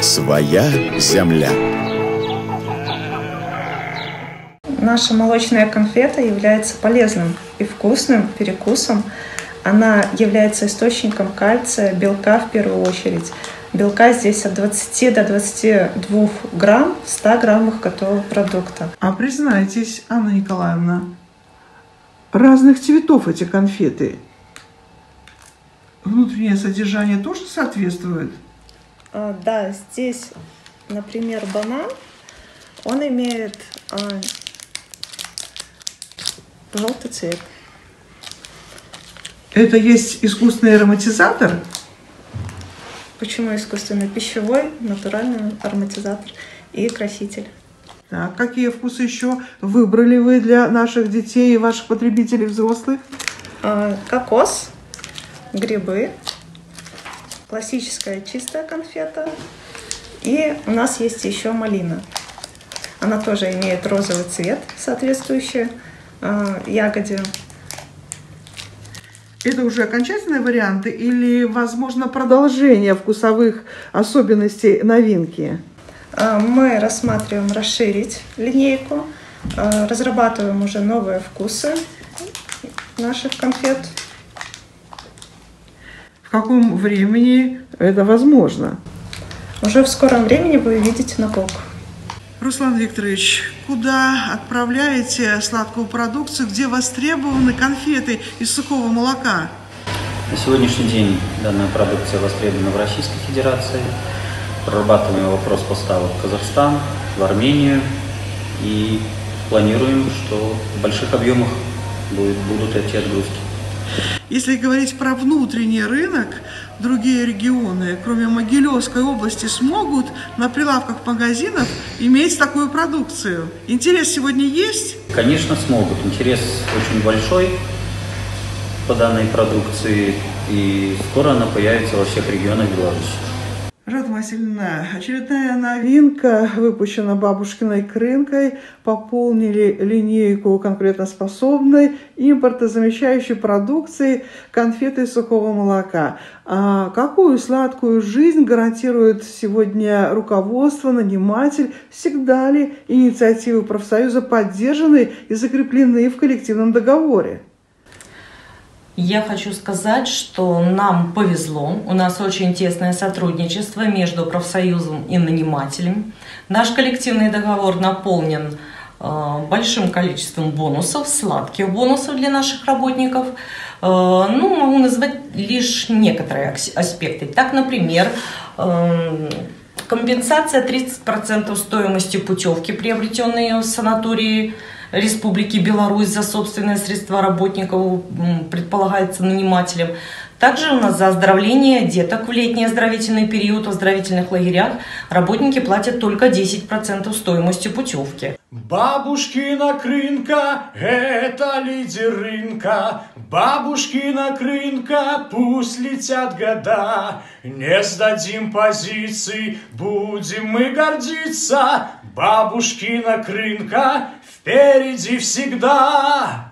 Своя земля. Наша молочная конфета является полезным и вкусным перекусом. Она является источником кальция, белка в первую очередь. Белка здесь от 20 до 22 грамм в 100 граммах готового продукта. А признайтесь, Анна Николаевна, разных цветов эти конфеты. Внутреннее содержание тоже соответствует? А, да, здесь, например, банан, он имеет а, желтый цвет. Это есть искусственный ароматизатор? Почему искусственный? Пищевой, натуральный ароматизатор и краситель. Так, какие вкусы еще выбрали вы для наших детей и ваших потребителей взрослых? А, кокос, грибы, классическая чистая конфета. И у нас есть еще малина. Она тоже имеет розовый цвет, соответствующий э, ягоде. Это уже окончательные варианты или, возможно, продолжение вкусовых особенностей новинки? А, мы рассматриваем расширить линейку, а, разрабатываем уже новые вкусы наших конфет. В каком времени это возможно? Уже в скором времени вы увидите на полках. Руслан Викторович, куда отправляете сладкую продукцию, где востребованы конфеты из сухого молока? На сегодняшний день данная продукция востребована в Российской Федерации. Прорабатываем вопрос поставок в Казахстан, в Армению и планируем, что в больших объемах будут эти отгрузки. Если говорить про внутренний рынок, другие регионы, кроме Могилевской области, смогут на прилавках магазинов иметь такую продукцию? Интерес сегодня есть? Конечно, смогут. Интерес очень большой по данной продукции, и скоро она появится во всех регионах Беларуси. Рада Васильевна, очередная новинка, выпущена бабушкиной крынкой, пополнили линейку конкурентоспособной, импортозамещающей продукции конфеты сухого молока. А какую сладкую жизнь гарантирует сегодня руководство, наниматель? Всегда ли инициативы профсоюза поддержаны и закреплены в коллективном договоре? Я хочу сказать, что нам повезло. У нас очень тесное сотрудничество между профсоюзом и нанимателем. Наш коллективный договор наполнен э, большим количеством бонусов, сладких бонусов для наших работников. Э, ну, могу назвать лишь некоторые аспекты. Так, например, э, компенсация 30% стоимости путевки, приобретенной в санатории Республики Беларусь за собственные средства работников предполагается нанимателем. Также у нас за оздоровление деток в летний оздоровительный период в оздоровительных лагерях работники платят только 10% стоимости путевки. Бабушкина крынка – это лидер рынка. Бабушкина крынка, пусть летят года. Не сдадим позиций, будем мы гордиться. Бабушкина крынка впереди всегда.